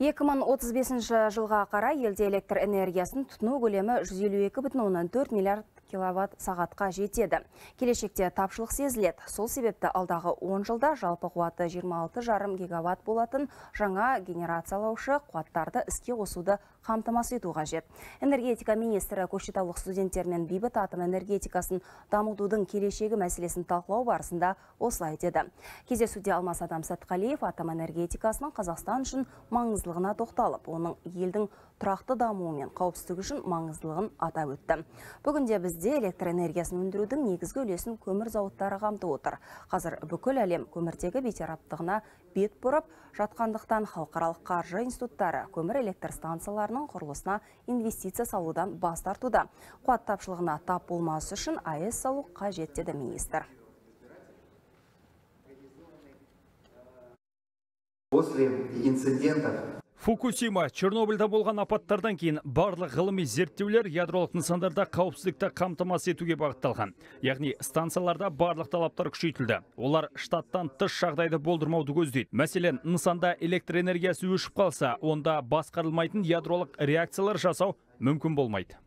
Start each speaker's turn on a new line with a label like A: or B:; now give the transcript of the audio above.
A: 2035 жылға қарай елде электр энергиясын тұтыну көлемі 152,4 миллиард киловатт сағатқа жетеді. Келешекте тапшылық сезіледі. Сол себепті алдағы 10 жылда жалпы қуаты 26,5 гигаватт болатын жаңа генерациялаушы қуаттарды іске қосуды қамтамасыз ету қажет. Энергетика министрі көкшетаулық студенттермен бейбіт атом энергетикасын дамытудың келешегі мәселесін талқылау барысында осылай деді. Кездесуде Алмас Адам Сатқалиев атом энергетикасының Қазақстан үшін маңыздылығына тоқталып, оның елдің тұрақты дамуы мен қауіпсіздігі үшін маңыздылығын атап өтті. Бүгінде бізде электр энергиясын өндірудің негізгі үлесін көмір зауыттары қамтып отыр. Қазір бүкіл әлем көміртегі бейтараптығына бет бұрып жатқандықтан халықаралық қаржы институттары көмір электр станцияларының құрылысына инвестиция салудан бас тартуда. Қуат тапшылығына тап болмас үшін АЭС салу қажет деді министр.
B: После инцидентов
C: Фукусима Чернобыльда болған апаттардан кейін барлық ғылыми зерттеулер ядролық нысандарда қауіпсіздікті қамтамасыз етуге бағытталған. Яғни станцияларда барлық талаптар күшейтілді. Олар штаттан тыс жағдайды болдырмауды көздейді. Мәселен, нысанда электр энергиясы өшіп қалса, онда басқарылмайтын ядролық реакциялар жасау мүмкін болмайды.